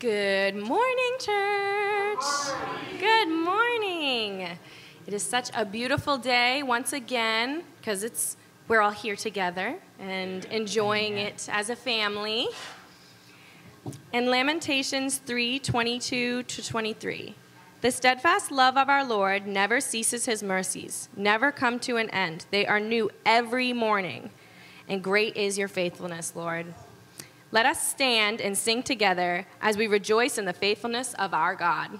Good morning, church. Good morning. It is such a beautiful day once again because it's we're all here together and enjoying it as a family. In Lamentations 3:22 to 23. The steadfast love of our Lord never ceases his mercies, never come to an end. They are new every morning. And great is your faithfulness, Lord. Let us stand and sing together as we rejoice in the faithfulness of our God.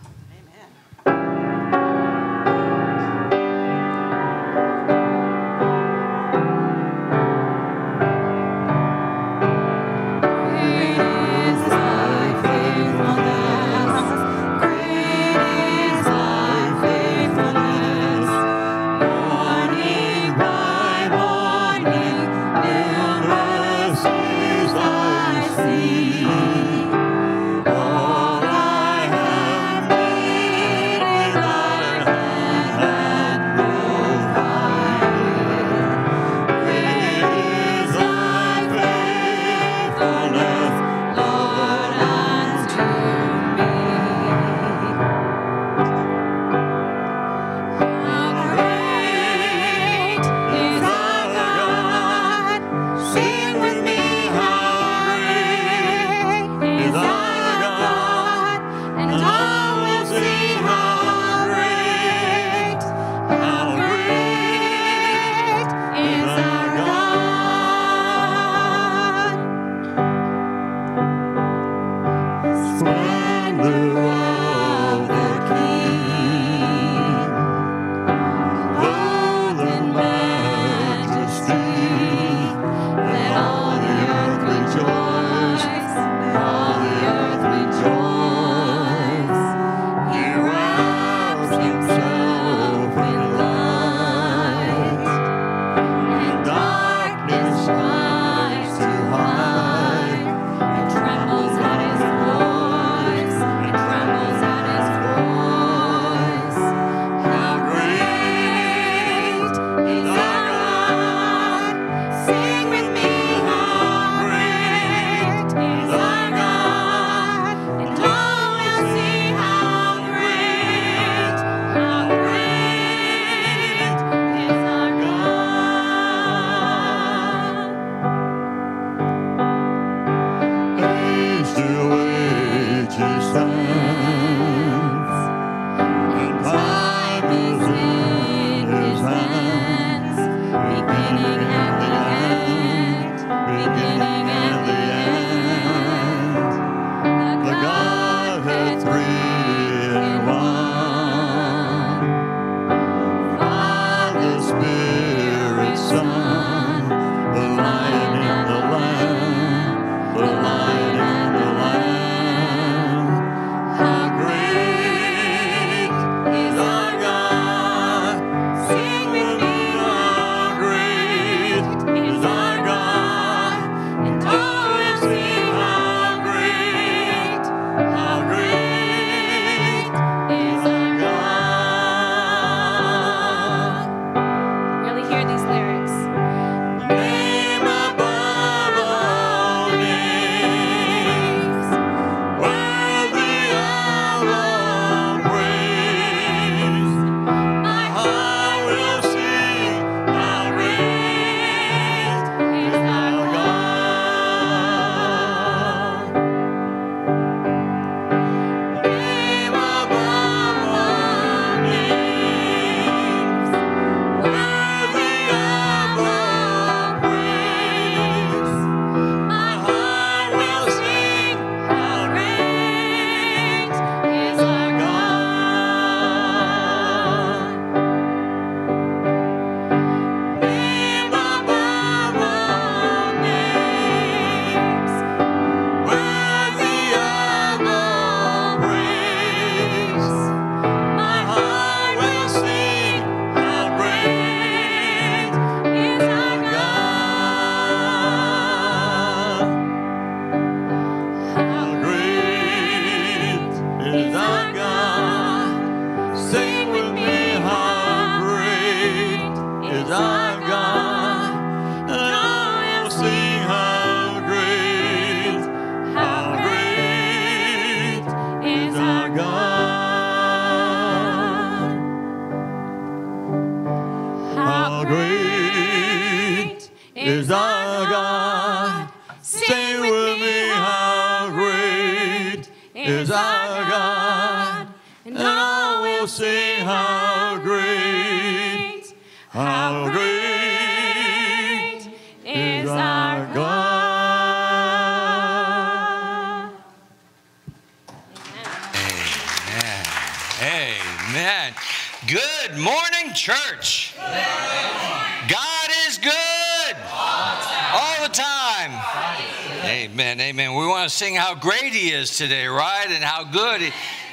Is today, right? And how good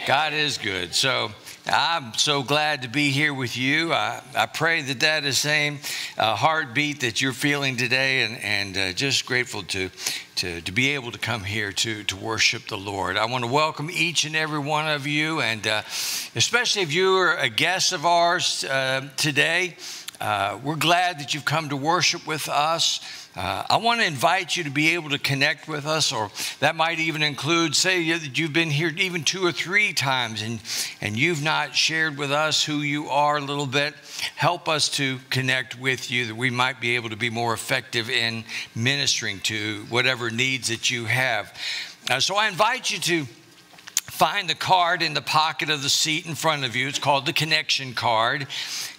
God is good. So I'm so glad to be here with you. I, I pray that that is the same uh, heartbeat that you're feeling today, and, and uh, just grateful to, to, to be able to come here to, to worship the Lord. I want to welcome each and every one of you, and uh, especially if you are a guest of ours uh, today. Uh, we're glad that you've come to worship with us. Uh, I want to invite you to be able to connect with us, or that might even include, say, that you've been here even two or three times and, and you've not shared with us who you are a little bit. Help us to connect with you that we might be able to be more effective in ministering to whatever needs that you have. Uh, so I invite you to find the card in the pocket of the seat in front of you. It's called the connection card,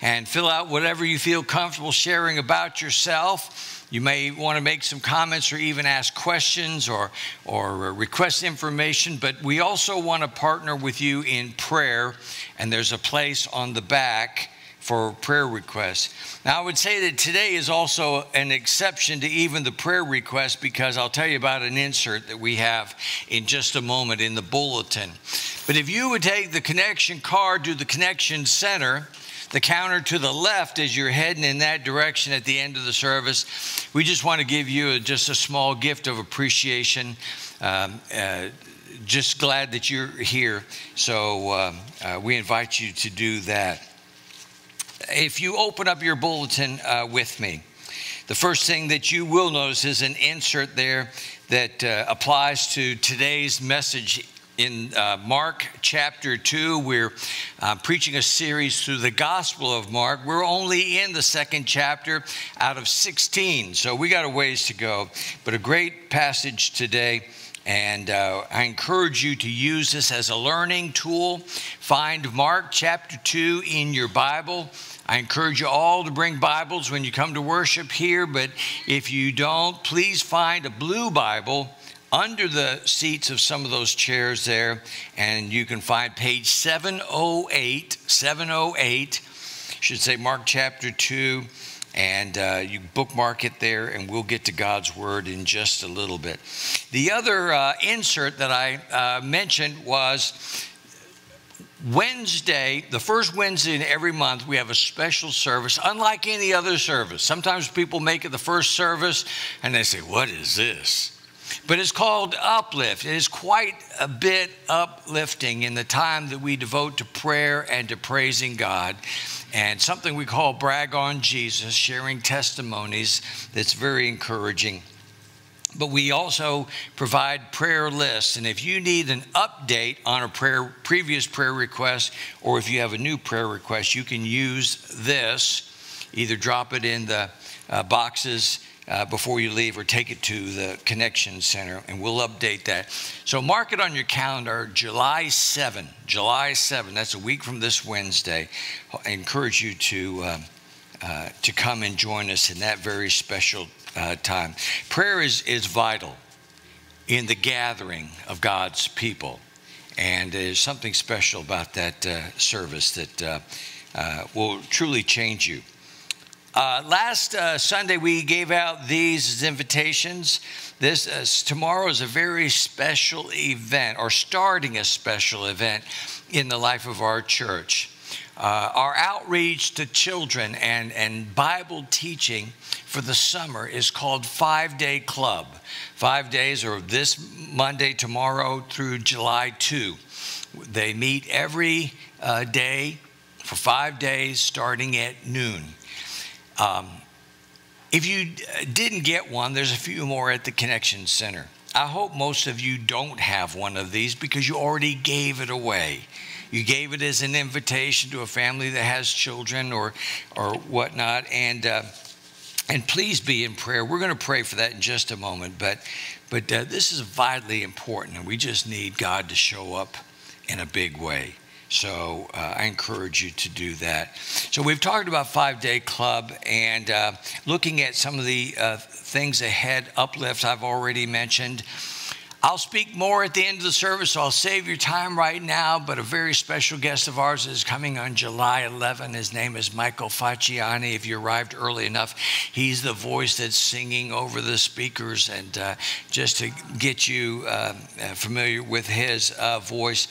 and fill out whatever you feel comfortable sharing about yourself. You may want to make some comments or even ask questions or, or request information, but we also want to partner with you in prayer, and there's a place on the back for prayer requests. Now, I would say that today is also an exception to even the prayer request because I'll tell you about an insert that we have in just a moment in the bulletin. But if you would take the connection card to the connection center, the counter to the left as you're heading in that direction at the end of the service. We just want to give you a, just a small gift of appreciation. Um, uh, just glad that you're here. So um, uh, we invite you to do that. If you open up your bulletin uh, with me, the first thing that you will notice is an insert there that uh, applies to today's message in uh, Mark chapter 2. We're uh, preaching a series through the Gospel of Mark. We're only in the second chapter out of 16, so we got a ways to go, but a great passage today. And uh, I encourage you to use this as a learning tool. Find Mark chapter 2 in your Bible. I encourage you all to bring Bibles when you come to worship here, but if you don't, please find a blue Bible under the seats of some of those chairs there, and you can find page 708. 708 should say Mark chapter 2, and uh, you bookmark it there, and we'll get to God's Word in just a little bit. The other uh, insert that I uh, mentioned was Wednesday, the first Wednesday in every month, we have a special service, unlike any other service. Sometimes people make it the first service and they say, What is this? But it's called uplift. It is quite a bit uplifting in the time that we devote to prayer and to praising God. And something we call brag on Jesus, sharing testimonies that's very encouraging. But we also provide prayer lists. And if you need an update on a prayer, previous prayer request, or if you have a new prayer request, you can use this. Either drop it in the uh, boxes uh, before you leave or take it to the connection center and we'll update that. So mark it on your calendar july 7 july 7 that's a week from this wednesday. I encourage you to uh, uh, to come and join us in that very special uh, time. Prayer is is vital in the gathering of god's people and there's something special about that uh, service that will truly change you uh, last uh, Sunday, we gave out these invitations. This uh, tomorrow is a very special event, or starting a special event in the life of our church. Uh, our outreach to children and, and Bible teaching for the summer is called Five Day Club. Five days, or this Monday, tomorrow through July 2. They meet every uh, day for five days starting at noon. Um, if you didn't get one, there's a few more at the Connection Center. I hope most of you don't have one of these because you already gave it away. You gave it as an invitation to a family that has children or, or whatnot. And uh, And please be in prayer. We're going to pray for that in just a moment, but, but uh, this is vitally important, and we just need God to show up in a big way. So uh, I encourage you to do that. So we've talked about Five Day Club and uh, looking at some of the uh, things ahead, uplifts I've already mentioned. I'll speak more at the end of the service, so I'll save your time right now. But a very special guest of ours is coming on July 11. His name is Michael Facciani. If you arrived early enough, he's the voice that's singing over the speakers. And uh, just to get you uh, familiar with his uh, voice,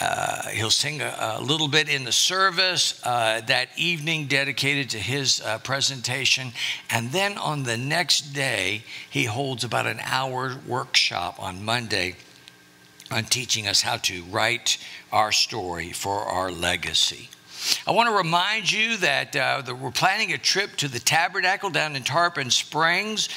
uh, he'll sing a, a, little bit in the service uh, that evening dedicated to his uh, presentation. And then on the next day, he holds about an hour workshop on Monday on teaching us how to write our story for our legacy. I want to remind you that, uh, we're planning a trip to the Tabernacle down in Tarpon Springs.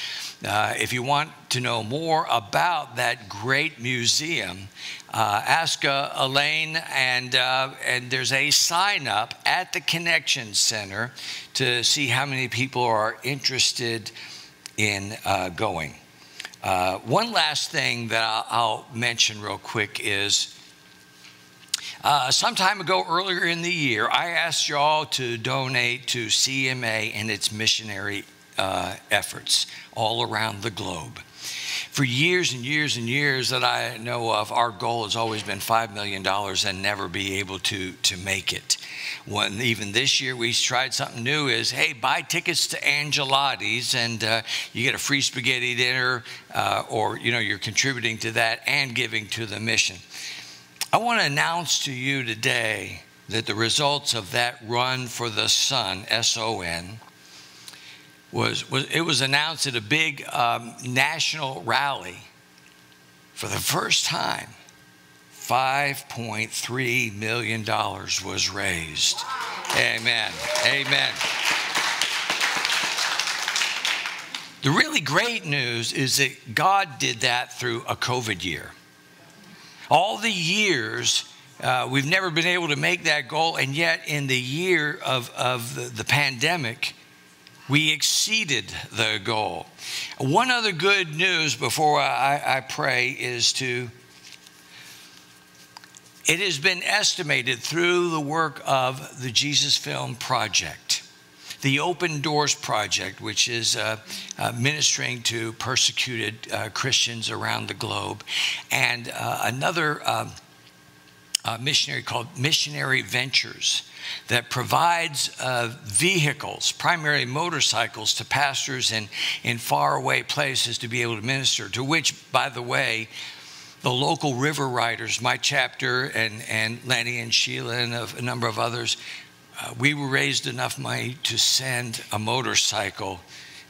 Uh, if you want to know more about that great museum, uh, ask uh, Elaine, and, uh, and there's a sign up at the Connection Center to see how many people are interested in uh, going. Uh, one last thing that I'll, I'll, mention real quick is uh, some time ago, earlier in the year, I asked y'all to donate to CMA and its missionary efforts all around the globe for years and years and years that I know of, our goal has always been $5 million and never be able to, to make it. When, even this year, we tried something new is, hey, buy tickets to Angelotti's and uh, you get a free spaghetti dinner uh, or, you know, you're contributing to that and giving to the mission. I want to announce to you today that the results of that run for the sun, S-O-N, was, was it was announced at a big um, national rally for the first time. $5.3 million was raised. Amen. Amen. The really great news is that God did that through a COVID year. All the years, uh, we've never been able to make that goal, and yet in the year of, of the, the pandemic, we exceeded the goal. One other good news before I, I pray is to it has been estimated through the work of the Jesus Film Project, the Open Doors Project, which is uh, uh, ministering to persecuted uh, Christians around the globe, and uh, another um, missionary called Missionary Ventures that provides uh, vehicles, primarily motorcycles, to pastors in, in faraway places to be able to minister. To which, by the way, the local river riders, my chapter, and, and Lenny and Sheila, and a, a number of others, uh, we were raised enough money to send a motorcycle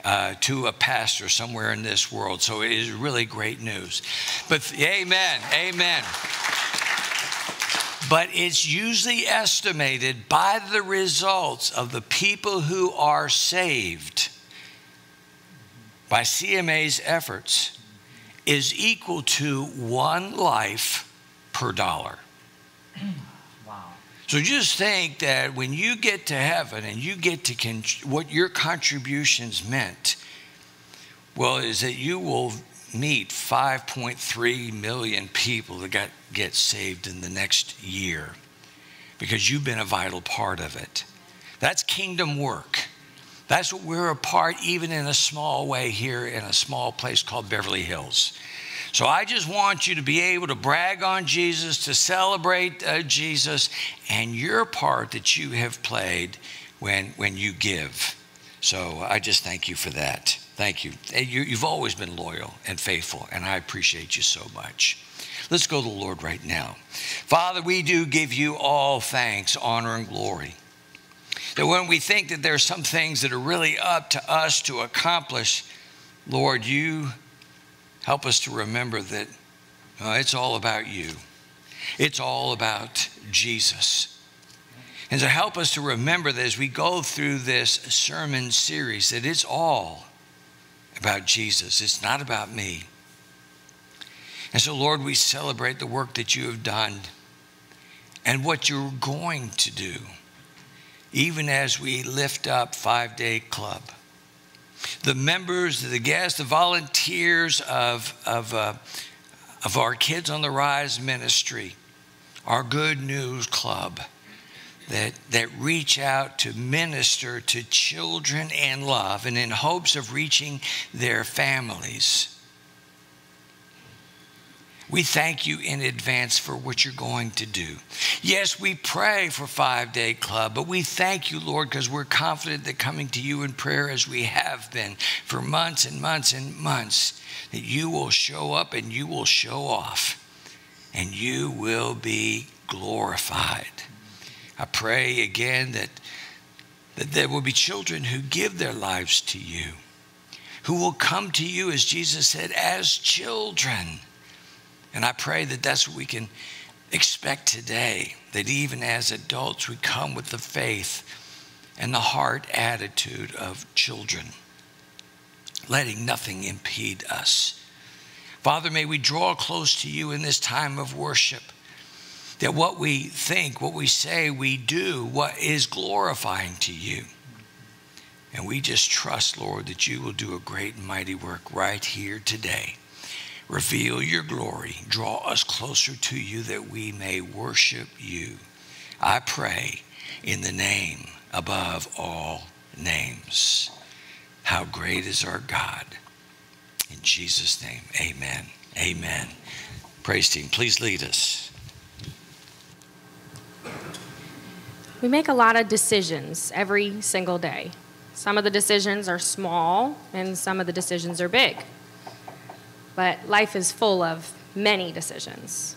uh, to a pastor somewhere in this world. So it is really great news. But amen, amen but it's usually estimated by the results of the people who are saved by CMA's efforts is equal to one life per dollar. Wow. So just think that when you get to heaven and you get to con- what your contributions meant, well, is that you will meet 5.3 million people that got get saved in the next year because you've been a vital part of it. That's kingdom work. That's what we're a part, even in a small way, here in a small place called Beverly Hills. So I just want you to be able to brag on Jesus, to celebrate uh, Jesus, and your part that you have played when, when you give. So I just thank you for that. Thank you. You've always been loyal and faithful, and I appreciate you so much. Let's go to the Lord right now. Father, we do give you all thanks, honor, and glory. That when we think that there are some things that are really up to us to accomplish, Lord, you help us to remember that uh, it's all about you. It's all about Jesus. And to help us to remember that as we go through this sermon series, that it's all about Jesus. It's not about me. And so, Lord, we celebrate the work that you have done and what you're going to do, even as we lift up Five Day Club. the members, the guests, the volunteers of, of, uh, of our Kids on the Rise ministry, our Good News Club that, that reach out to minister to children in love and in hopes of reaching their families. We thank you in advance for what you're going to do. Yes, we pray for Five Day Club, but we thank you, Lord, because we're confident that coming to you in prayer as we have been for months and months and months, that you will show up and you will show off and you will be glorified. I pray again that, that there will be children who give their lives to you, who will come to you, as Jesus said, as children. And I pray that that's what we can expect today, that even as adults, we come with the faith and the heart attitude of children, letting nothing impede us. Father, may we draw close to you in this time of worship that what we think, what we say, we do, what is glorifying to you. And we just trust, Lord, that you will do a great and mighty work right here today. Reveal your glory. Draw us closer to you that we may worship you. I pray in the name above all names. How great is our God. In Jesus' name, amen. Amen. Praise team, please lead us. We make a lot of decisions every single day. Some of the decisions are small, and some of the decisions are big. But life is full of many decisions.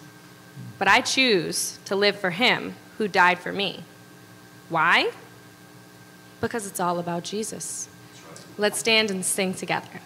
But I choose to live for Him who died for me. Why? Because it's all about Jesus. Let's stand and sing together.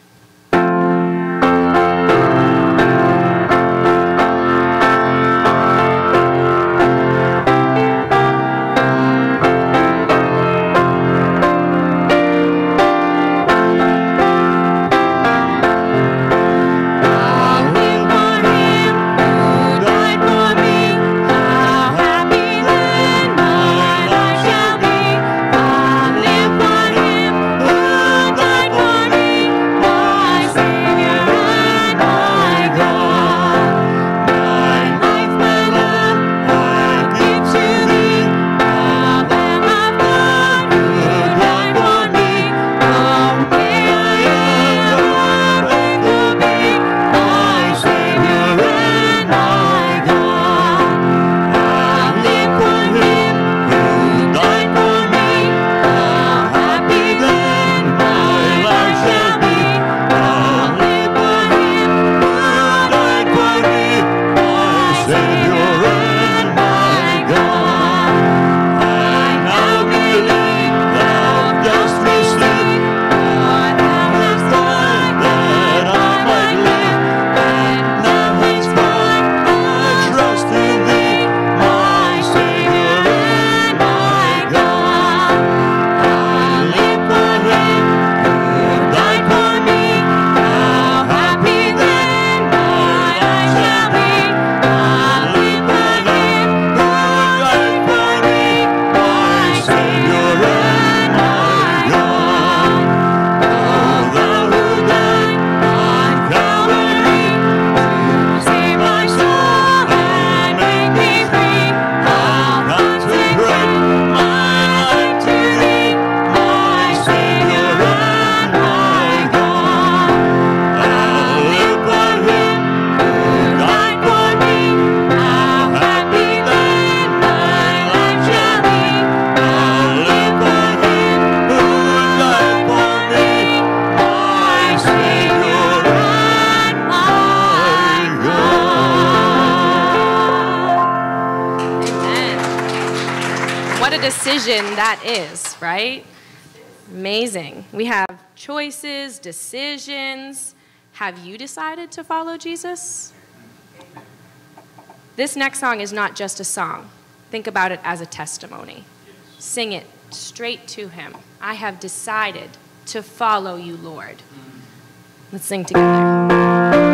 That is, right? Amazing. We have choices, decisions. Have you decided to follow Jesus? This next song is not just a song. Think about it as a testimony. Sing it straight to Him. I have decided to follow you, Lord. Let's sing together.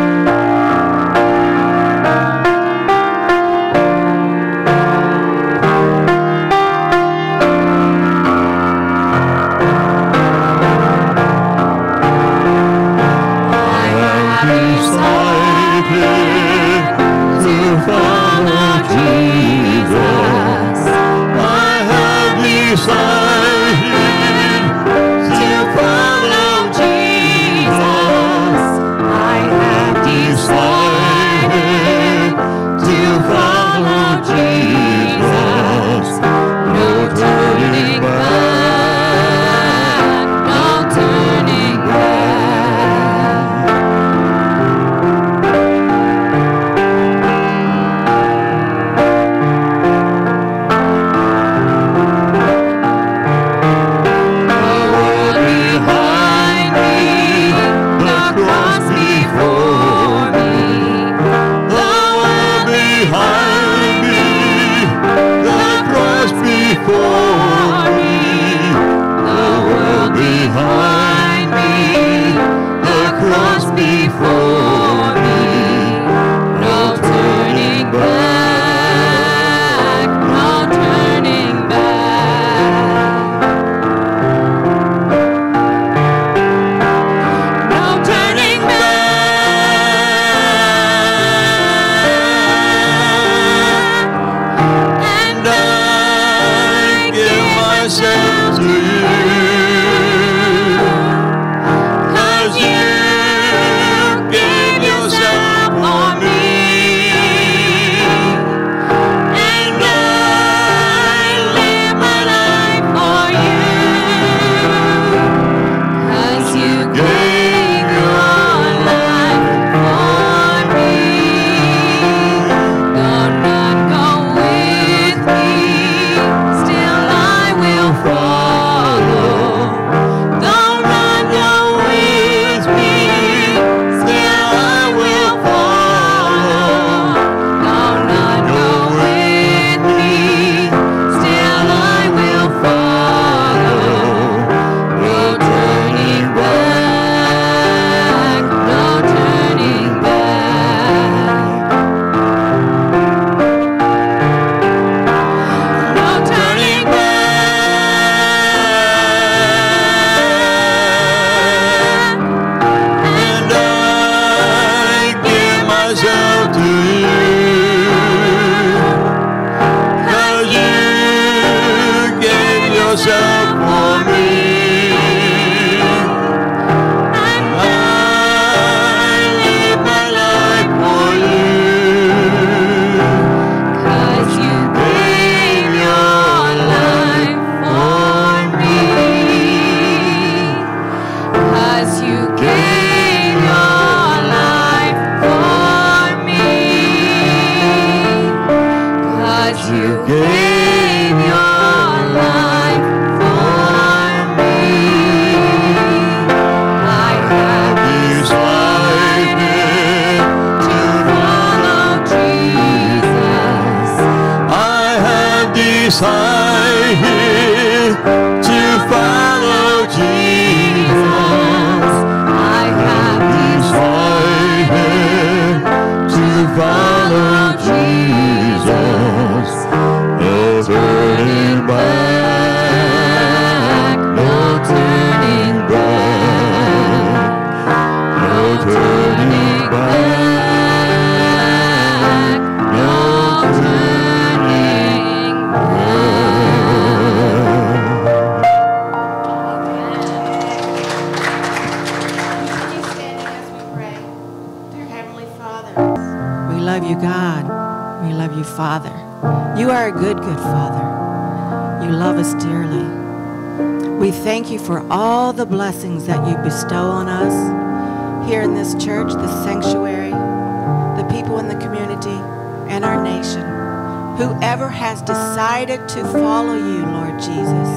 To follow you, Lord Jesus,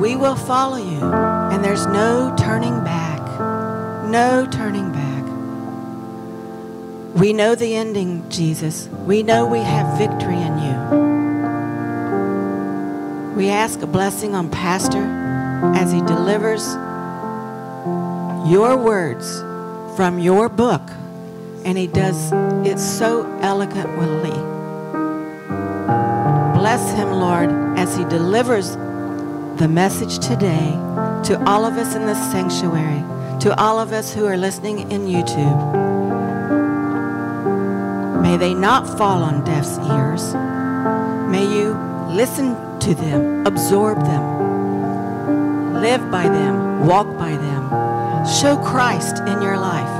we will follow you, and there's no turning back. No turning back. We know the ending, Jesus. We know we have victory in you. We ask a blessing on Pastor as he delivers your words from your book, and he does it so eloquently. Bless him, Lord, as he delivers the message today to all of us in this sanctuary, to all of us who are listening in YouTube. May they not fall on deaf ears. May you listen to them, absorb them, live by them, walk by them. Show Christ in your life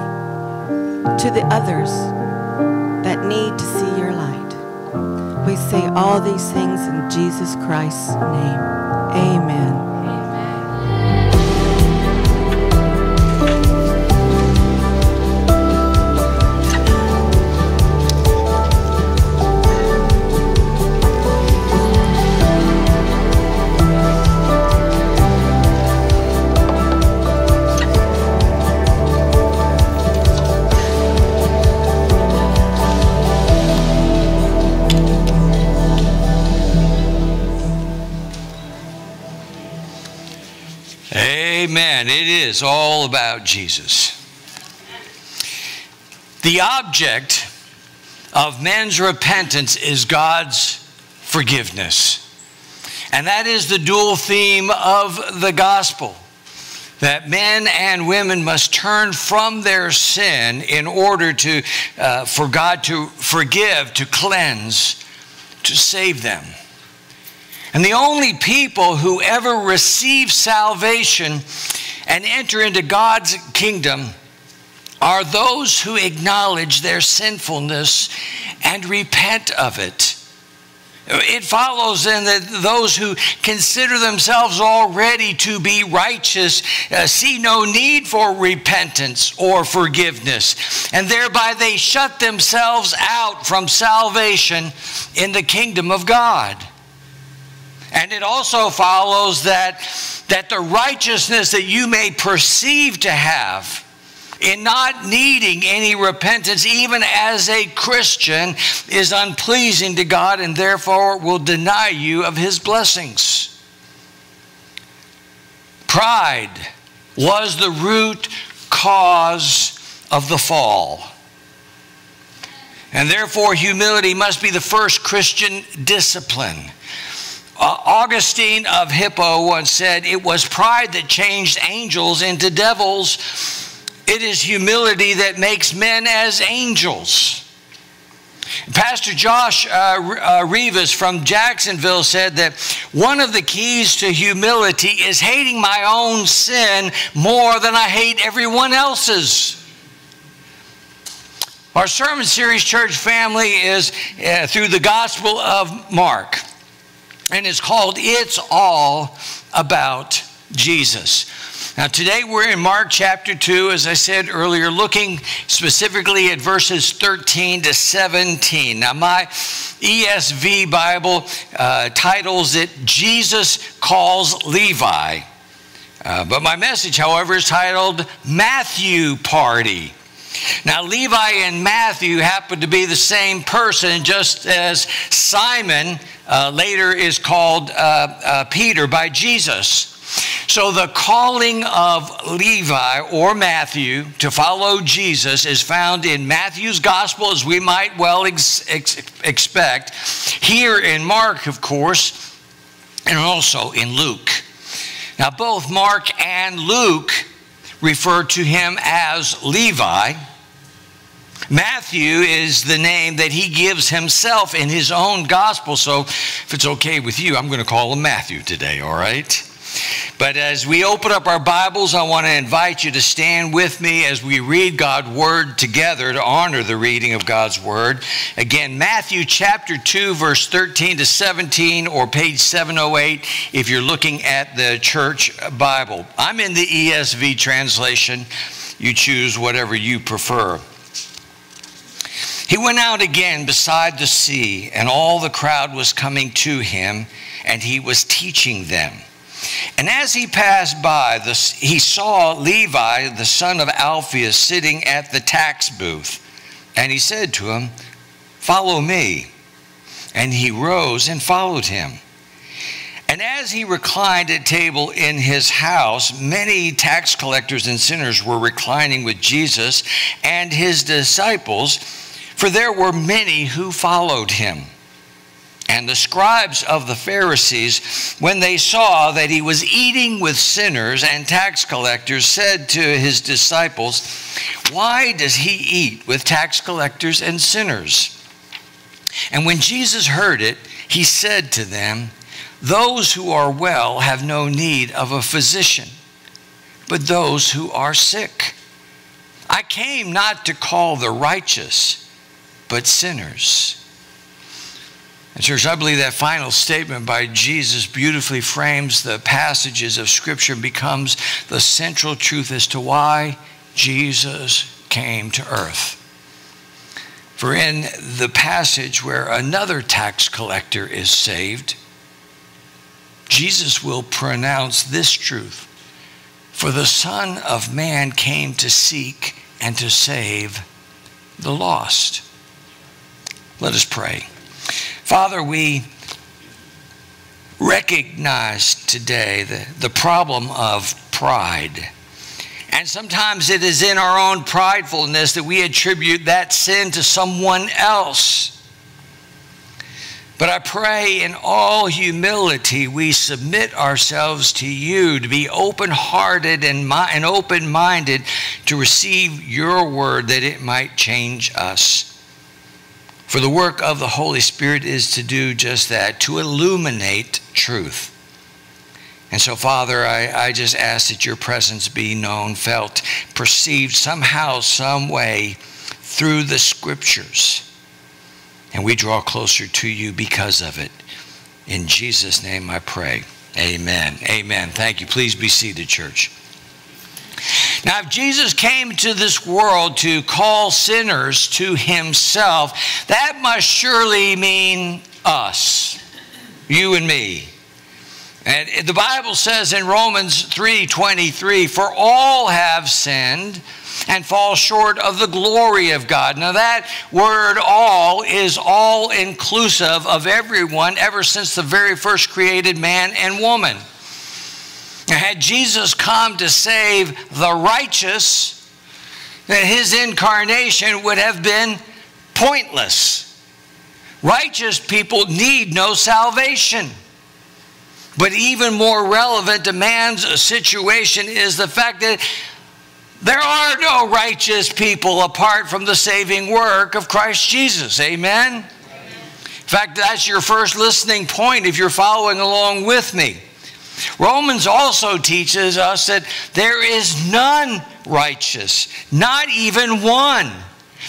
to the others that need to see your light. We say all these things in Jesus Christ's name. Amen. Is all about Jesus. The object of men's repentance is God's forgiveness. And that is the dual theme of the gospel that men and women must turn from their sin in order to, uh, for God to forgive, to cleanse, to save them. And the only people who ever receive salvation and enter into God's kingdom are those who acknowledge their sinfulness and repent of it. It follows then that those who consider themselves already to be righteous uh, see no need for repentance or forgiveness, and thereby they shut themselves out from salvation in the kingdom of God. And it also follows that, that the righteousness that you may perceive to have in not needing any repentance, even as a Christian, is unpleasing to God and therefore will deny you of his blessings. Pride was the root cause of the fall. And therefore, humility must be the first Christian discipline. Uh, Augustine of Hippo once said, It was pride that changed angels into devils. It is humility that makes men as angels. Pastor Josh uh, uh, Rivas from Jacksonville said that one of the keys to humility is hating my own sin more than I hate everyone else's. Our sermon series, Church Family, is uh, through the Gospel of Mark and it's called It's All About Jesus. Now, today we're in Mark chapter 2, as I said earlier, looking specifically at verses 13 to 17. Now, my ESV Bible uh, titles it Jesus Calls Levi. Uh, but my message, however, is titled Matthew Party. Now, Levi and Matthew happen to be the same person, just as Simon uh, later is called uh, uh, Peter by Jesus. So, the calling of Levi or Matthew to follow Jesus is found in Matthew's gospel, as we might well ex- ex- expect, here in Mark, of course, and also in Luke. Now, both Mark and Luke refer to him as Levi. Matthew is the name that he gives himself in his own gospel. So, if it's okay with you, I'm going to call him Matthew today, all right? But as we open up our Bibles, I want to invite you to stand with me as we read God's Word together to honor the reading of God's Word. Again, Matthew chapter 2, verse 13 to 17, or page 708 if you're looking at the church Bible. I'm in the ESV translation. You choose whatever you prefer. He went out again beside the sea, and all the crowd was coming to him, and he was teaching them. And as he passed by, the, he saw Levi, the son of Alphaeus, sitting at the tax booth. And he said to him, Follow me. And he rose and followed him. And as he reclined at table in his house, many tax collectors and sinners were reclining with Jesus and his disciples, for there were many who followed him. And the scribes of the Pharisees, when they saw that he was eating with sinners and tax collectors, said to his disciples, Why does he eat with tax collectors and sinners? And when Jesus heard it, he said to them, Those who are well have no need of a physician, but those who are sick. I came not to call the righteous, but sinners. And, church, I believe that final statement by Jesus beautifully frames the passages of Scripture and becomes the central truth as to why Jesus came to earth. For in the passage where another tax collector is saved, Jesus will pronounce this truth For the Son of Man came to seek and to save the lost. Let us pray. Father, we recognize today the, the problem of pride. And sometimes it is in our own pridefulness that we attribute that sin to someone else. But I pray in all humility we submit ourselves to you to be open hearted and, and open minded to receive your word that it might change us. For the work of the Holy Spirit is to do just that, to illuminate truth. And so, Father, I, I just ask that your presence be known, felt, perceived somehow, some way through the scriptures. And we draw closer to you because of it. In Jesus' name I pray. Amen. Amen. Thank you. Please be seated, church. Now, if Jesus came to this world to call sinners to himself, that must surely mean us, you and me. And the Bible says in Romans 3:23, "For all have sinned and fall short of the glory of God." Now that word all is all inclusive of everyone ever since the very first created man and woman. Had Jesus come to save the righteous, then his incarnation would have been pointless. Righteous people need no salvation. But even more relevant to man's situation is the fact that there are no righteous people apart from the saving work of Christ Jesus. Amen? Amen? In fact, that's your first listening point if you're following along with me. Romans also teaches us that there is none righteous, not even one.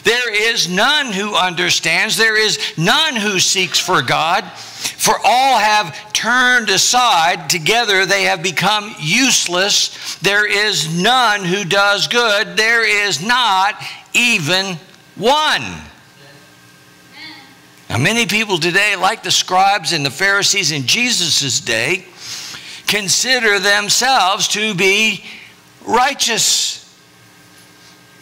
There is none who understands. There is none who seeks for God. For all have turned aside. Together they have become useless. There is none who does good. There is not even one. Now, many people today, like the scribes and the Pharisees in Jesus' day, consider themselves to be righteous.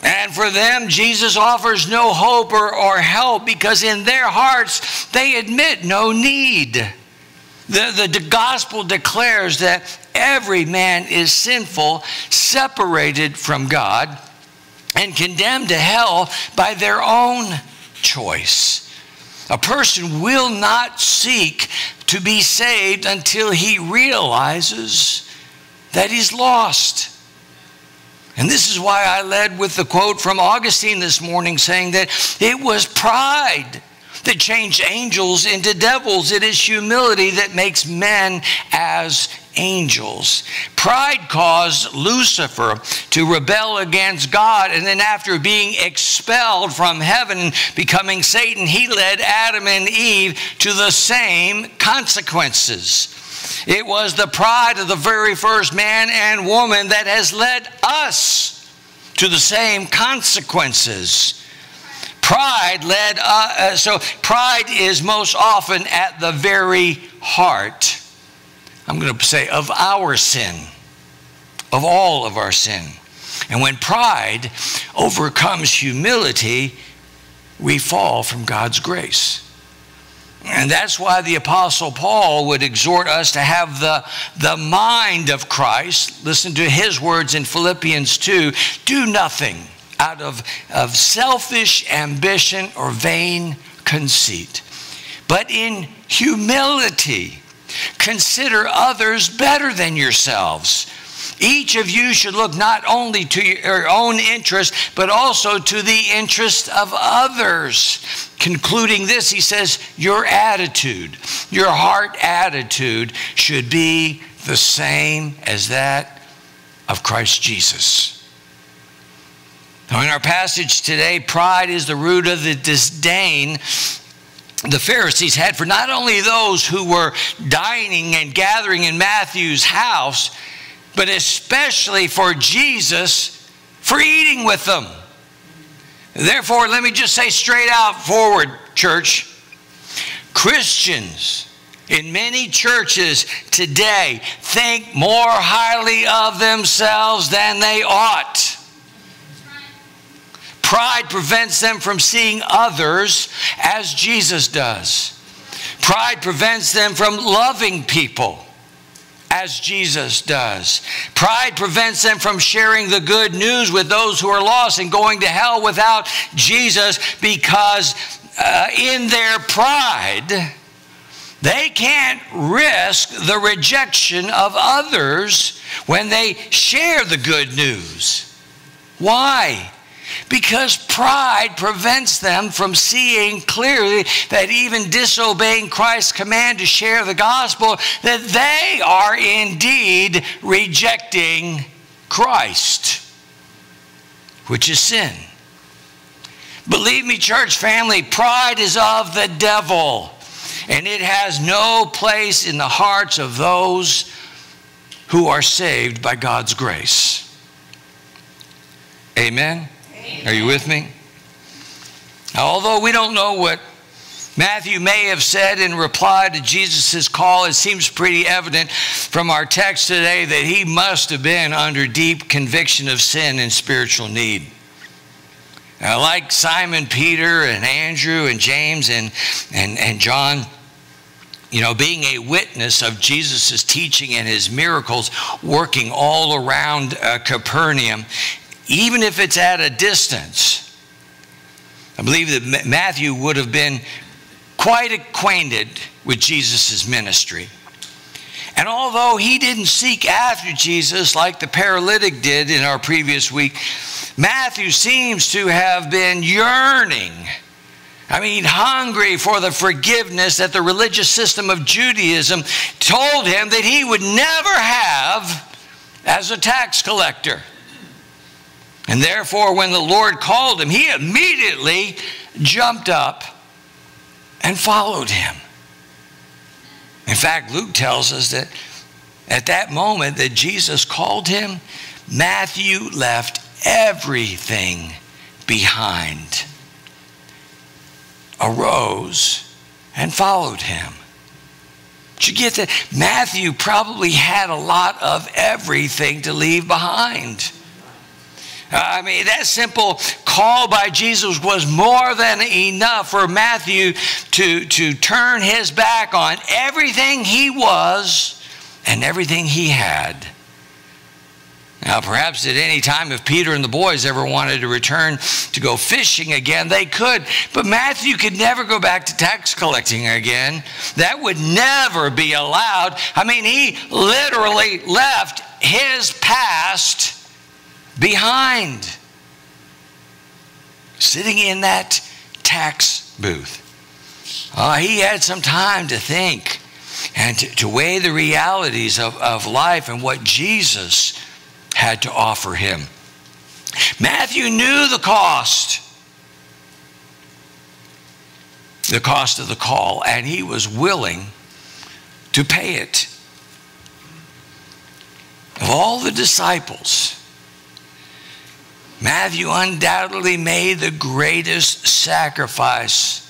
And for them, Jesus offers no hope or, or help because in their hearts they admit no need. The, the, the, gospel declares that every man is sinful, separated from God, and condemned to hell by their own choice. A person will not seek to be saved until he realizes that he's lost. And this is why I led with the quote from Augustine this morning saying that it was pride that changed angels into devils. It is humility that makes men as angels. Pride caused Lucifer to rebel against God, and then after being expelled from heaven, becoming Satan, he led Adam and Eve to the same consequences. It was the pride of the very first man and woman that has led us to the same consequences. Pride led, uh, uh, so pride is most often at the very heart, I'm going to say, of our sin, of all of our sin. And when pride overcomes humility, we fall from God's grace. And that's why the Apostle Paul would exhort us to have the, the mind of Christ. Listen to his words in Philippians 2 do nothing out of, of selfish ambition or vain conceit, but in humility consider others better than yourselves. Each of you should look not only to your er, own interest, but also to the interest of others. Concluding this, he says, Your attitude, your heart attitude should be the same as that of Christ Jesus. Now, in our passage today, pride is the root of the disdain the Pharisees had for not only those who were dining and gathering in Matthew's house, but especially for Jesus for eating with them. Therefore, let me just say straight out forward, church Christians in many churches today think more highly of themselves than they ought. Pride prevents them from seeing others as Jesus does. Pride prevents them from loving people as Jesus does. Pride prevents them from sharing the good news with those who are lost and going to hell without Jesus because uh, in their pride, they can't risk the rejection of others when they share the good news. Why? Because pride prevents them from seeing clearly that even disobeying Christ's command to share the gospel, that they are indeed rejecting Christ, which is sin. Believe me, church family, pride is of the devil, and it has no place in the hearts of those who are saved by God's grace. Amen. Are you with me? Now, although we don't know what Matthew may have said in reply to Jesus' call, it seems pretty evident from our text today that he must have been under deep conviction of sin and spiritual need. Now, like Simon Peter and Andrew and James and, and, and John, you know, being a witness of Jesus' teaching and his miracles working all around uh, Capernaum, even if it's at a distance. I believe that Matthew would have been quite acquainted with Jesus' ministry. And although he didn't seek after Jesus like the paralytic did in our previous week, Matthew seems to have been yearning. I mean, hungry for the forgiveness that the religious system of Judaism told him that he would never have as a tax collector. And therefore, when the Lord called him, he immediately jumped up and followed him. In fact, Luke tells us that at that moment that Jesus called him, Matthew left everything behind, arose, and followed him. Did you get that? Matthew probably had a lot of everything to leave behind. I mean, that simple call by Jesus was more than enough for Matthew to, to turn his back on everything he was and everything he had. Now, perhaps at any time, if Peter and the boys ever wanted to return to go fishing again, they could. But Matthew could never go back to tax collecting again. That would never be allowed. I mean, he literally left his past behind, sitting in that tax booth. Uh, he had some time to think and to, to weigh the realities of, of life and what Jesus had to offer him. Matthew knew the cost, the cost of the call, and he was willing to pay it. Of all the disciples, Matthew undoubtedly made the greatest sacrifice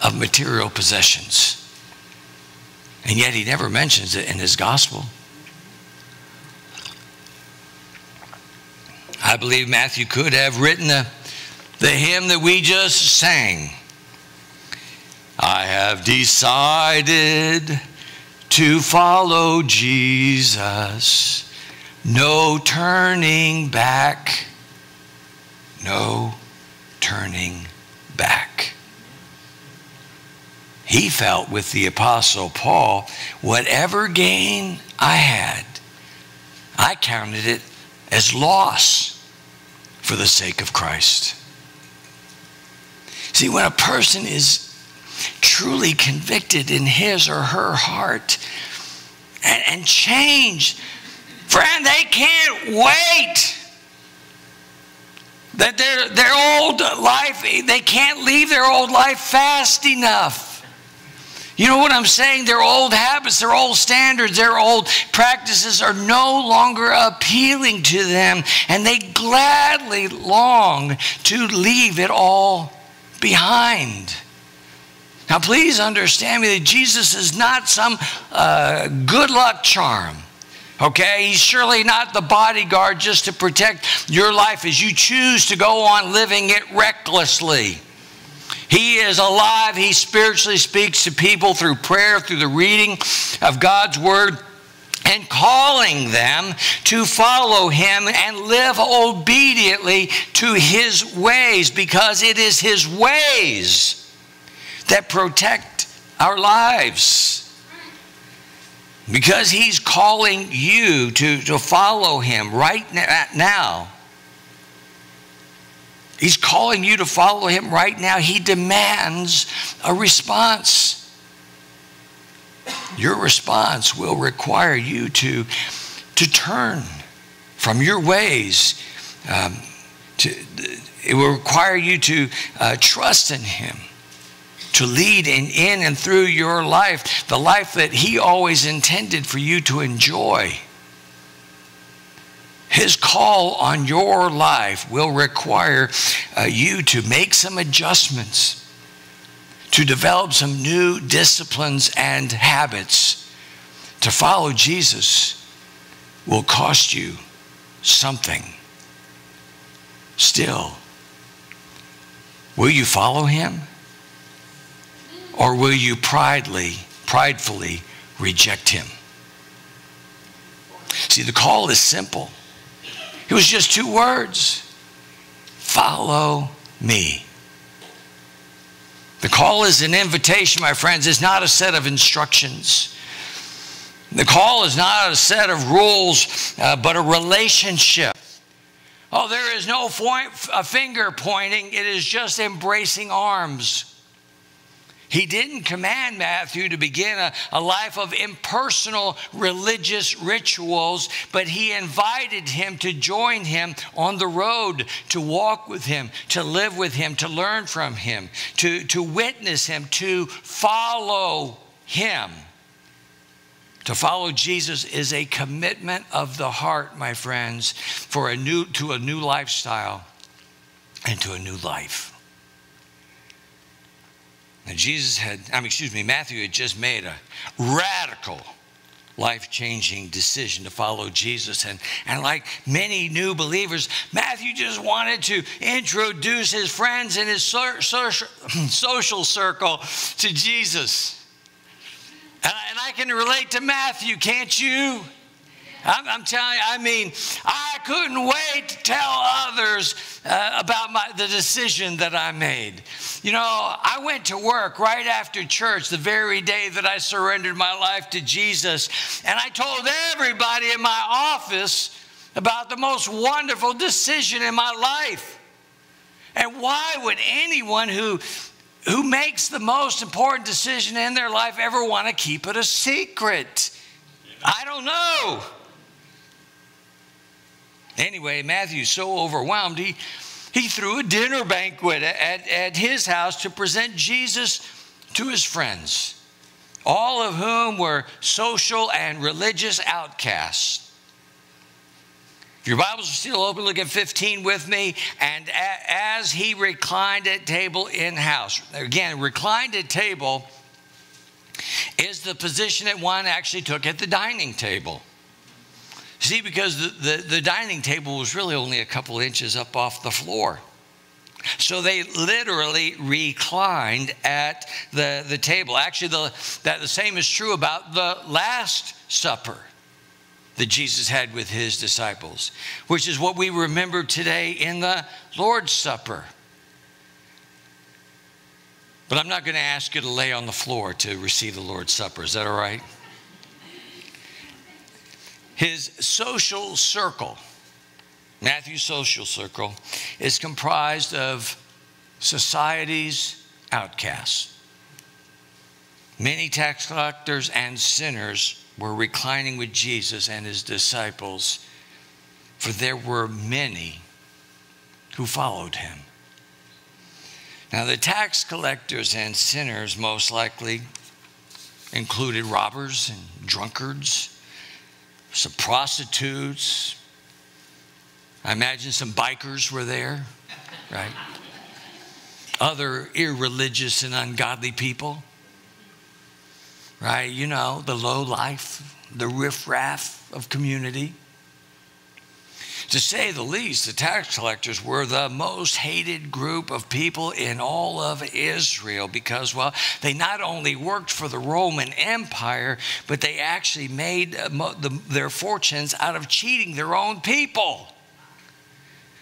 of material possessions. And yet he never mentions it in his gospel. I believe Matthew could have written the, the hymn that we just sang. I have decided to follow Jesus, no turning back, no turning back. He felt with the Apostle Paul, whatever gain I had, I counted it as loss for the sake of Christ. See, when a person is truly convicted in his or her heart and, and change, friend, they can't wait. That their, their old life, they can't leave their old life fast enough. You know what I'm saying? Their old habits, their old standards, their old practices are no longer appealing to them, and they gladly long to leave it all behind. Now, please understand me that Jesus is not some uh, good luck charm. Okay? He's surely not the bodyguard just to protect your life as you choose to go on living it recklessly. He is alive. He spiritually speaks to people through prayer, through the reading of God's word and calling them to follow him and live obediently to his ways because it is his ways that protect our lives. Because he's calling you to, to follow him right now He's calling you to follow him right now. He demands a response. Your response will require you to, to turn from your ways. Um, to, it will require you to uh, trust in him to lead in, in and through your life, the life that He always intended for you to enjoy. His call on your life will require uh, you to make some adjustments, to develop some new disciplines and habits. To follow Jesus will cost you something. Still, will you follow him? Or will you pridely, pridefully reject him? See, the call is simple. It was just two words follow me. The call is an invitation, my friends. It's not a set of instructions. The call is not a set of rules, uh, but a relationship. Oh, there is no point, a finger pointing, it is just embracing arms. He didn't command Matthew to begin a, a life of impersonal religious rituals, but he invited him to join him on the road, to walk with him, to live with him, to learn from him, to, to witness him, to follow him. To follow Jesus is a commitment of the heart, my friends, for a new to a new lifestyle and to a new life. And Jesus had, I mean, excuse me, Matthew had just made a radical, life changing decision to follow Jesus. And, and like many new believers, Matthew just wanted to introduce his friends in his so- social, circle to Jesus. And, and I can relate to Matthew, can't you? I'm, I'm, telling you, I mean, I couldn't wait to tell others uh, about my, the decision that I made. You know, I went to work right after church the very day that I surrendered my life to Jesus, and I told everybody in my office about the most wonderful decision in my life. And why would anyone who who makes the most important decision in their life ever want to keep it a secret? I don't know. Anyway, Matthew's so overwhelmed, he, he threw a dinner banquet at, at his house to present Jesus to his friends, all of whom were social and religious outcasts. If your Bibles are still open, look at 15 with me. And as he reclined at table in house, again, reclined at table is the position that one actually took at the dining table. See, because the, the, the, dining table was really only a couple inches up off the floor. So they literally reclined at the, the table. Actually, the, that the same is true about the Last Supper that Jesus had with his disciples, which is what we remember today in the Lord's Supper. But I'm not going to ask you to lay on the floor to receive the Lord's Supper. Is that all right? His social circle, Matthew's social circle, is comprised of society's outcasts. Many tax collectors and sinners were reclining with Jesus and his disciples, for there were many who followed him. Now, the tax collectors and sinners most likely included robbers and drunkards some prostitutes. I imagine some bikers were there, right? Other irreligious and ungodly people, right? You know, the low life, the riffraff of community. To say the least, the tax collectors were the most hated group of people in all of Israel because, well, they not only worked for the Roman Empire, but they actually made uh, their fortunes out of cheating their own people.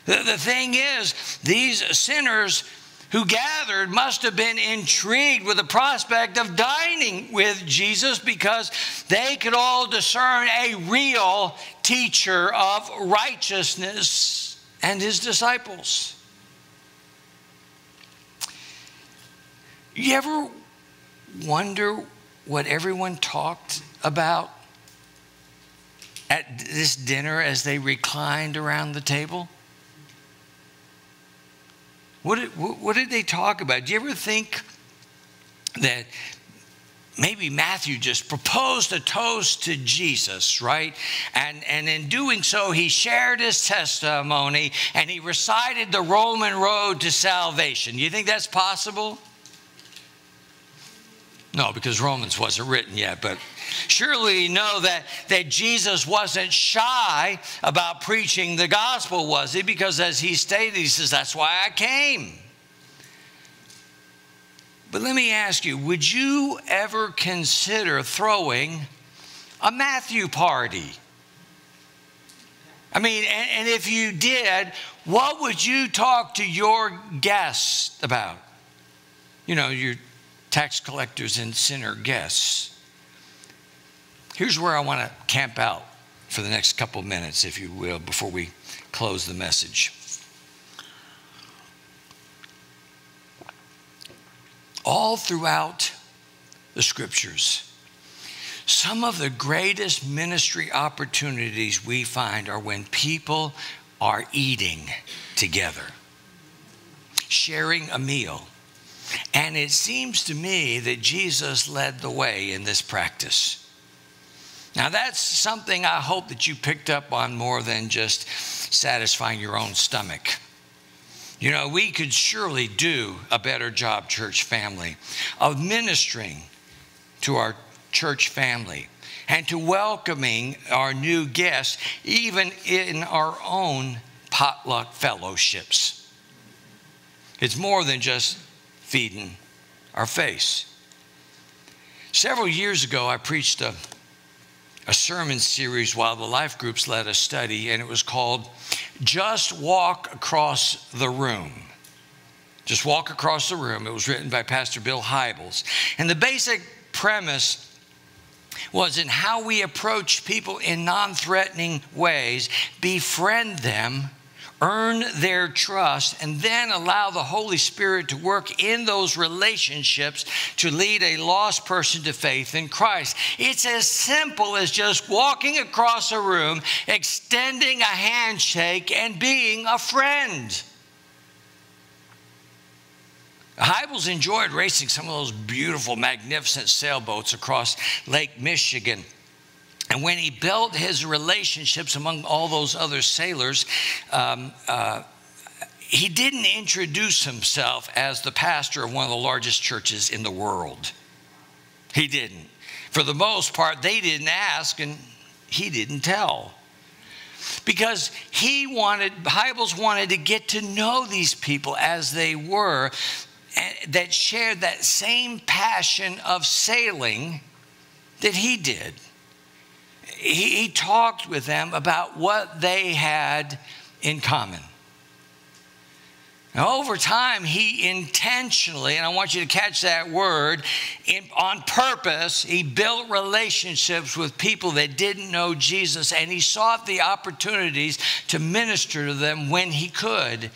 The, thing is, these sinners who gathered must have been intrigued with the prospect of dining with Jesus because they could all discern a real teacher of righteousness and his disciples. You ever wonder what everyone talked about at this dinner as they reclined around the table? What did, what did they talk about? Do you ever think that maybe Matthew just proposed a toast to Jesus, right? And, and in doing so, he shared his testimony and he recited the Roman road to salvation. You think that's possible? No, because Romans wasn't written yet, but surely you know that, that Jesus wasn't shy about preaching the gospel, was he? Because as he stated, he says, That's why I came. But let me ask you would you ever consider throwing a Matthew party? I mean, and, and if you did, what would you talk to your guests about? You know, your tax collectors and sinner guests. Here's where I want to camp out for the next couple minutes, if you will, before we close the message. All throughout the scriptures, some of the greatest ministry opportunities we find are when people are eating together, sharing a meal and it seems to me that Jesus led the way in this practice. Now, that's something I hope that you picked up on more than just satisfying your own stomach. You know, we could surely do a better job, church family, of ministering to our church family and to welcoming our new guests, even in our own potluck fellowships. It's more than just feeding our face. Several years ago, I preached a, a sermon series while the life groups led a study, and it was called Just Walk Across the Room. Just Walk Across the Room. It was written by Pastor Bill Hybels. And the basic premise was in how we approach people in non threatening ways, befriend them, earn their trust, and then allow the Holy Spirit to work in those relationships to lead a lost person to faith in Christ. It's as simple as just walking across a room, extending a handshake, and being a friend. Hybels enjoyed racing some of those beautiful, magnificent sailboats across Lake Michigan. And when he built his relationships among all those other sailors, um, uh, he didn't introduce himself as the pastor of one of the largest churches in the world. He didn't. For the most part, they didn't ask and he didn't tell. Because he wanted, Hybels wanted to get to know these people as they were that shared that same passion of sailing that he did. He, he, talked with them about what they had in common. Now, over time, he intentionally, and I want you to catch that word, in, on purpose, he built relationships with people that didn't know Jesus, and he sought the opportunities to minister to them when he could.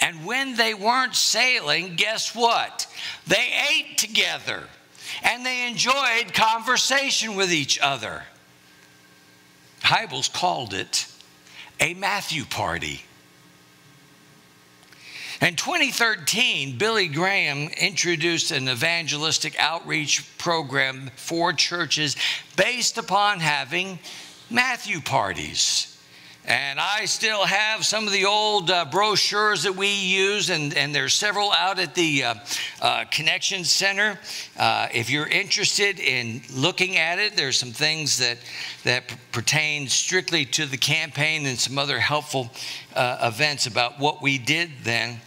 And when they weren't sailing, guess what? They ate together and they enjoyed conversation with each other. Hybels called it a Matthew party. In 2013, Billy Graham introduced an evangelistic outreach program for churches based upon having Matthew parties. And I still have some of the old uh, brochures that we use, and, and there's several out at the uh, uh, Connection Center. Uh, if you're interested in looking at it, there's some things that, that pertain strictly to the campaign and some other helpful uh, events about what we did then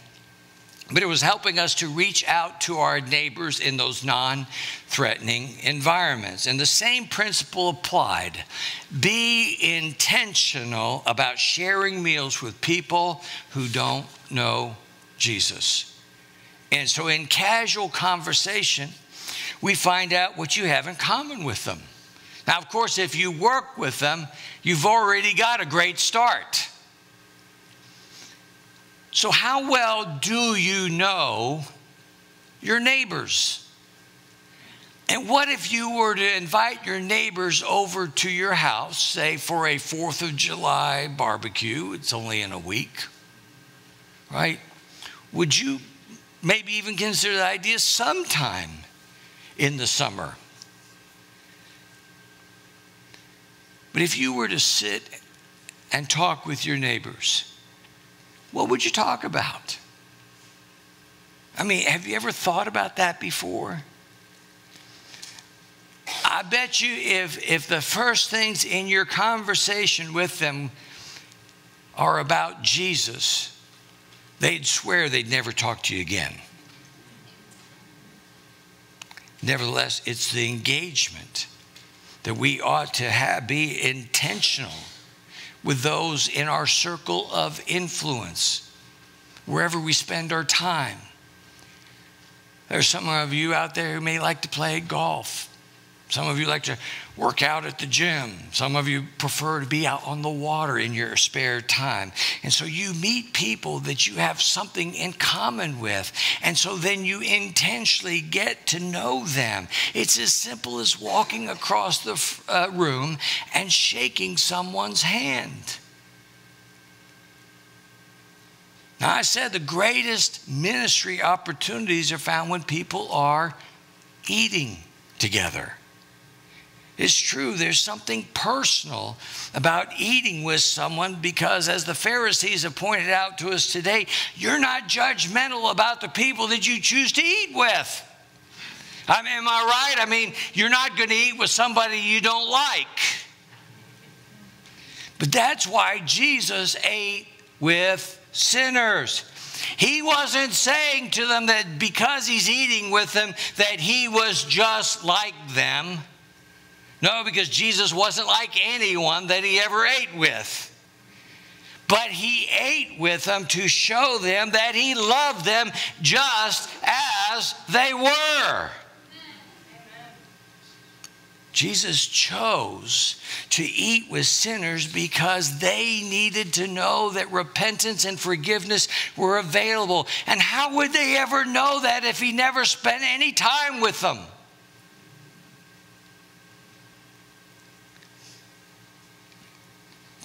but it was helping us to reach out to our neighbors in those non threatening environments. And the same principle applied. Be intentional about sharing meals with people who don't know Jesus. And so, in casual conversation, we find out what you have in common with them. Now, of course, if you work with them, you've already got a great start. So, how well do you know your neighbors? And what if you were to invite your neighbors over to your house, say for a 4th of July barbecue? It's only in a week, right? Would you maybe even consider the idea sometime in the summer? But if you were to sit and talk with your neighbors, what would you talk about? I mean, have you ever thought about that before? I bet you if, if the first things in your conversation with them are about Jesus, they'd swear they'd never talk to you again. Nevertheless, it's the engagement that we ought to have, be intentional with those in our circle of influence, wherever we spend our time. There's some of you out there who may like to play golf. Some of you like to work out at the gym. Some of you prefer to be out on the water in your spare time. And so you meet people that you have something in common with. And so then you intentionally get to know them. It's as simple as walking across the uh, room and shaking someone's hand. Now, I said the greatest ministry opportunities are found when people are eating together. It's true. There's something personal about eating with someone because, as the Pharisees have pointed out to us today, you're not judgmental about the people that you choose to eat with. I mean, am I right? I mean, you're not going to eat with somebody you don't like. But that's why Jesus ate with sinners. He wasn't saying to them that because he's eating with them that he was just like them. No, because Jesus wasn't like anyone that he ever ate with. But he ate with them to show them that he loved them just as they were. Jesus chose to eat with sinners because they needed to know that repentance and forgiveness were available. And how would they ever know that if he never spent any time with them?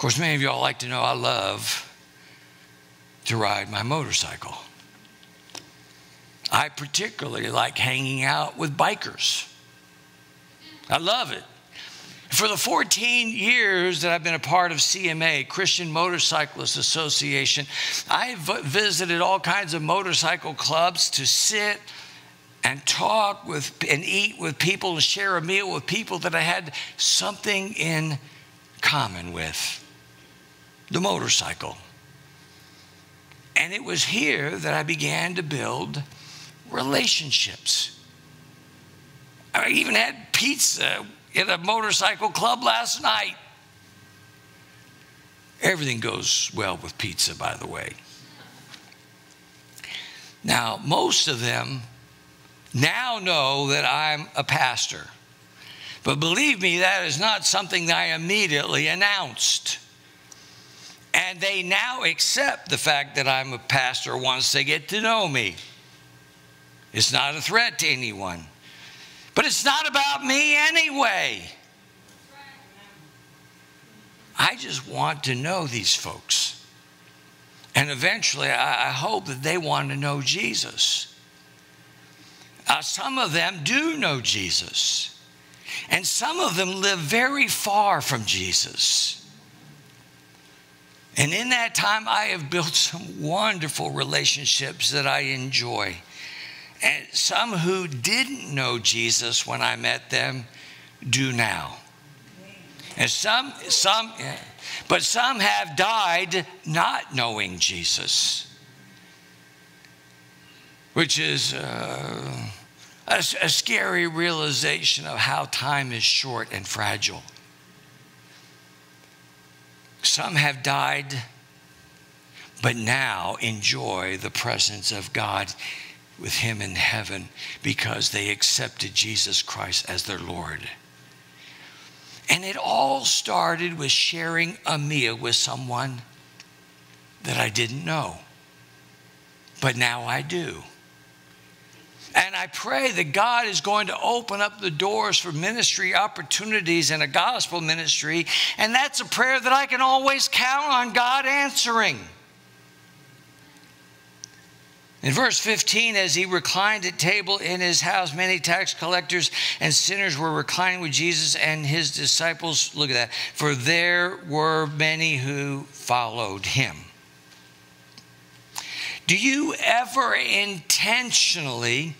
Course, many of y'all like to know I love to ride my motorcycle. I particularly like hanging out with bikers. I love it. For the 14 years that I've been a part of CMA, Christian Motorcyclists Association, I've visited all kinds of motorcycle clubs to sit and talk with and eat with people and share a meal with people that I had something in common with the motorcycle. And it was here that I began to build relationships. I even had pizza at a motorcycle club last night. Everything goes well with pizza, by the way. Now, most of them now know that I'm a pastor. But believe me, that is not something that I immediately announced. And they now accept the fact that I'm a pastor once they get to know me. It's not a threat to anyone. But it's not about me anyway. I just want to know these folks. And eventually, I, hope that they want to know Jesus. Uh, some of them do know Jesus, and some of them live very far from Jesus. And in that time, I have built some wonderful relationships that I enjoy. And some who didn't know Jesus when I met them do now. And some, some, but some have died not knowing Jesus, which is uh, a, a scary realization of how time is short and fragile. Some have died, but now enjoy the presence of God with Him in heaven because they accepted Jesus Christ as their Lord. And it all started with sharing a meal with someone that I didn't know, but now I do. And I pray that God is going to open up the doors for ministry opportunities in a gospel ministry. And that's a prayer that I can always count on God answering. In verse 15, as he reclined at table in his house, many tax collectors and sinners were reclining with Jesus and his disciples. Look at that. For there were many who followed him. Do you ever intentionally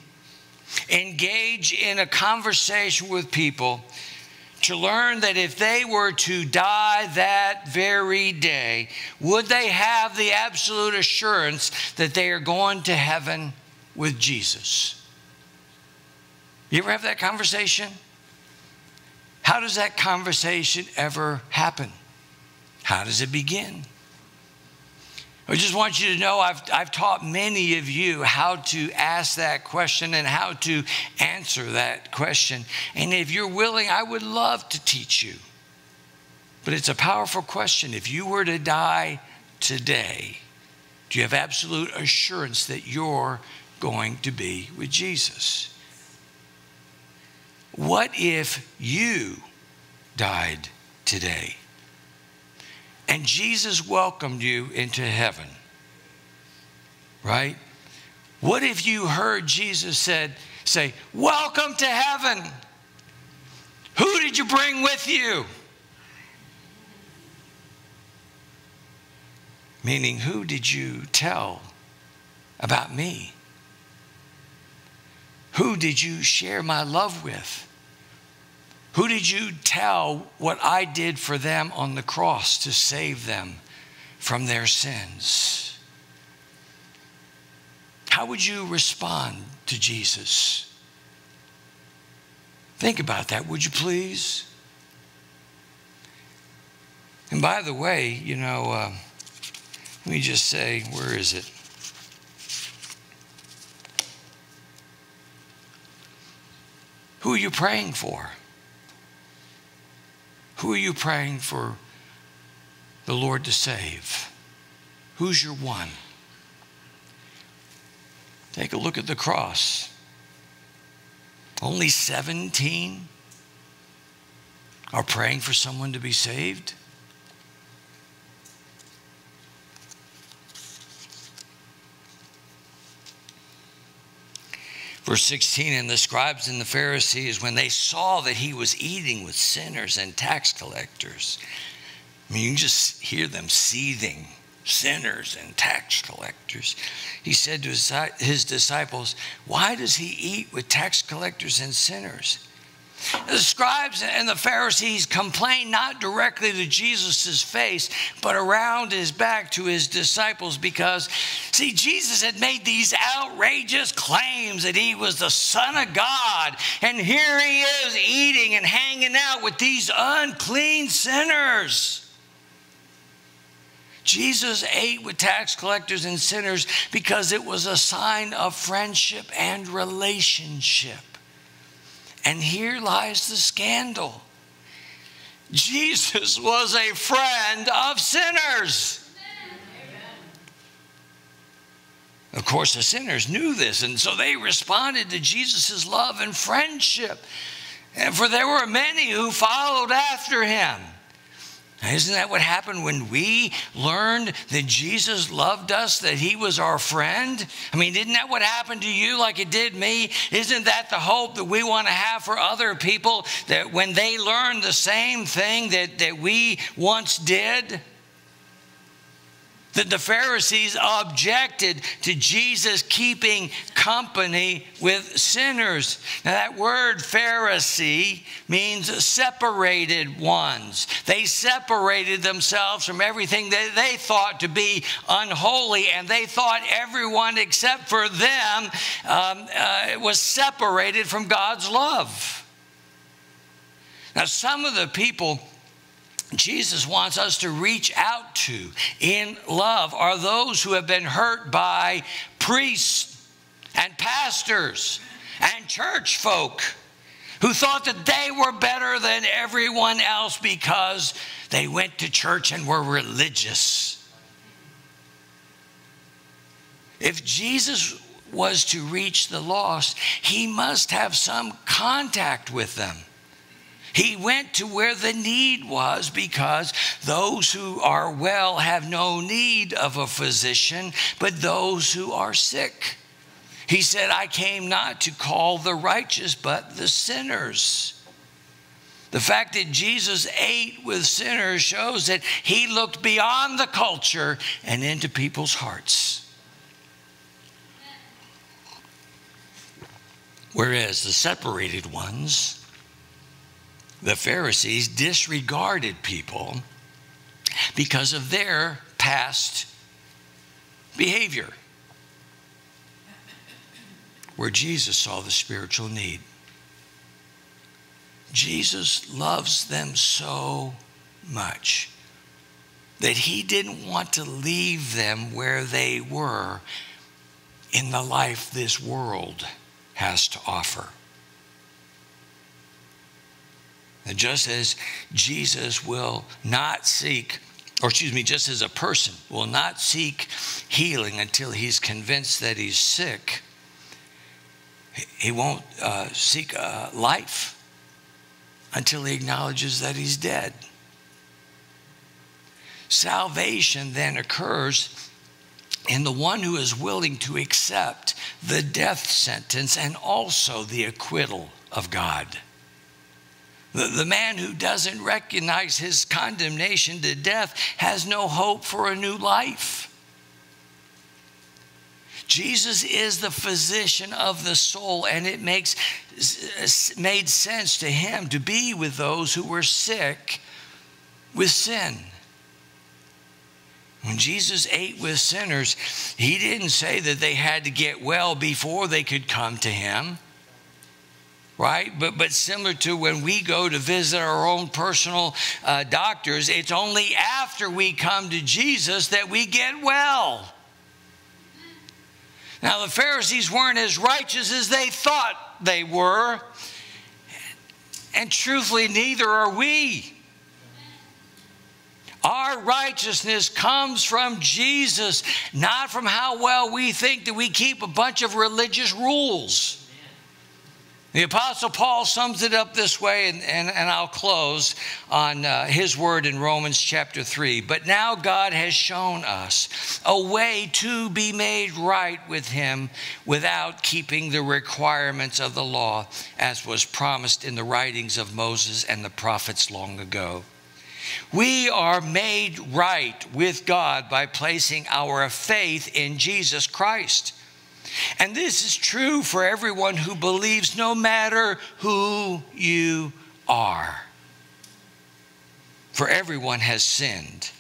engage in a conversation with people to learn that if they were to die that very day, would they have the absolute assurance that they are going to heaven with Jesus? You ever have that conversation? How does that conversation ever happen? How does it begin? I just want you to know I've, I've taught many of you how to ask that question and how to answer that question. And if you're willing, I would love to teach you. But it's a powerful question. If you were to die today, do you have absolute assurance that you're going to be with Jesus? What if you died today? And Jesus welcomed you into heaven. Right? What if you heard Jesus said, say, Welcome to heaven? Who did you bring with you? Meaning, who did you tell about me? Who did you share my love with? Who did you tell what I did for them on the cross to save them from their sins? How would you respond to Jesus? Think about that, would you please? And by the way, you know, uh, let me just say, where is it? Who are you praying for? Who are you praying for the Lord to save? Who's your one? Take a look at the cross. Only 17 are praying for someone to be saved. Verse 16, and the scribes and the Pharisees, when they saw that he was eating with sinners and tax collectors, I mean, you just hear them seething sinners and tax collectors. He said to his disciples, Why does he eat with tax collectors and sinners? The scribes and the Pharisees complained not directly to Jesus' face, but around his back to his disciples because, see, Jesus had made these outrageous claims that he was the Son of God. And here he is eating and hanging out with these unclean sinners. Jesus ate with tax collectors and sinners because it was a sign of friendship and relationship. And here lies the scandal Jesus was a friend of sinners. Of course, the sinners knew this, and so they responded to Jesus' love and friendship. And for there were many who followed after him. Isn't that what happened when we learned that Jesus loved us, that he was our friend? I mean, isn't that what happened to you like it did me? Isn't that the hope that we want to have for other people that when they learn the same thing that, that we once did? That the Pharisees objected to Jesus keeping company with sinners. Now, that word Pharisee means separated ones. They separated themselves from everything that they thought to be unholy, and they thought everyone except for them um, uh, was separated from God's love. Now, some of the people Jesus wants us to reach out to in love are those who have been hurt by priests and pastors and church folk who thought that they were better than everyone else because they went to church and were religious. If Jesus was to reach the lost, he must have some contact with them. He went to where the need was because those who are well have no need of a physician, but those who are sick. He said, I came not to call the righteous, but the sinners. The fact that Jesus ate with sinners shows that he looked beyond the culture and into people's hearts. Whereas the separated ones, the Pharisees disregarded people because of their past behavior, where Jesus saw the spiritual need. Jesus loves them so much that he didn't want to leave them where they were in the life this world has to offer. And just as Jesus will not seek, or excuse me, just as a person will not seek healing until he's convinced that he's sick, he won't uh, seek uh, life until he acknowledges that he's dead. Salvation then occurs in the one who is willing to accept the death sentence and also the acquittal of God. The, the man who doesn't recognize his condemnation to death has no hope for a new life. Jesus is the physician of the soul, and it makes made sense to him to be with those who were sick with sin. When Jesus ate with sinners, he didn't say that they had to get well before they could come to him. Right? But, but similar to when we go to visit our own personal uh, doctors, it's only after we come to Jesus that we get well. Now, the Pharisees weren't as righteous as they thought they were. And truthfully, neither are we. Our righteousness comes from Jesus, not from how well we think that we keep a bunch of religious rules. The Apostle Paul sums it up this way, and, and, and I'll close on uh, his word in Romans chapter 3. But now God has shown us a way to be made right with him without keeping the requirements of the law, as was promised in the writings of Moses and the prophets long ago. We are made right with God by placing our faith in Jesus Christ. And this is true for everyone who believes, no matter who you are. For everyone has sinned,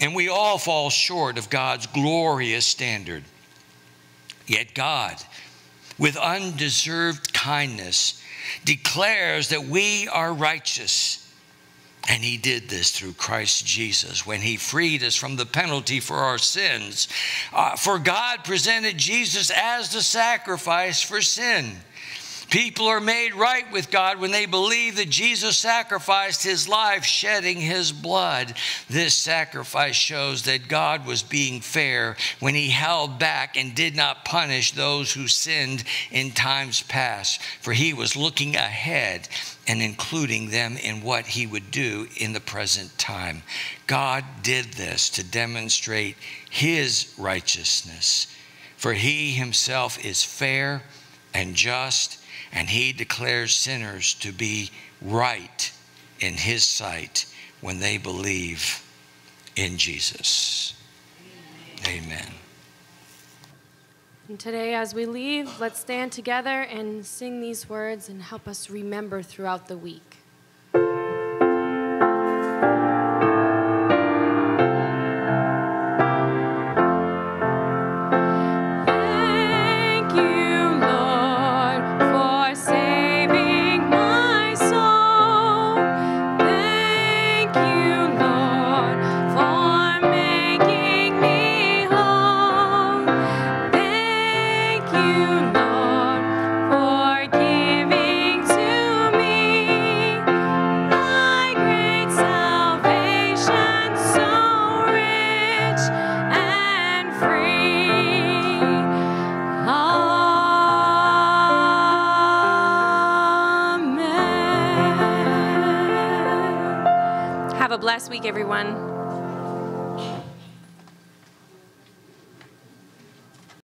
and we all fall short of God's glorious standard. Yet God, with undeserved kindness, declares that we are righteous and he did this through Christ Jesus when he freed us from the penalty for our sins. Uh, for God presented Jesus as the sacrifice for sin. People are made right with God when they believe that Jesus sacrificed his life, shedding his blood. This sacrifice shows that God was being fair when he held back and did not punish those who sinned in times past, for he was looking ahead and including them in what he would do in the present time. God did this to demonstrate his righteousness, for he himself is fair and just and he declares sinners to be right in his sight when they believe in Jesus. Amen. And today, as we leave, let's stand together and sing these words and help us remember throughout the week. Week, everyone.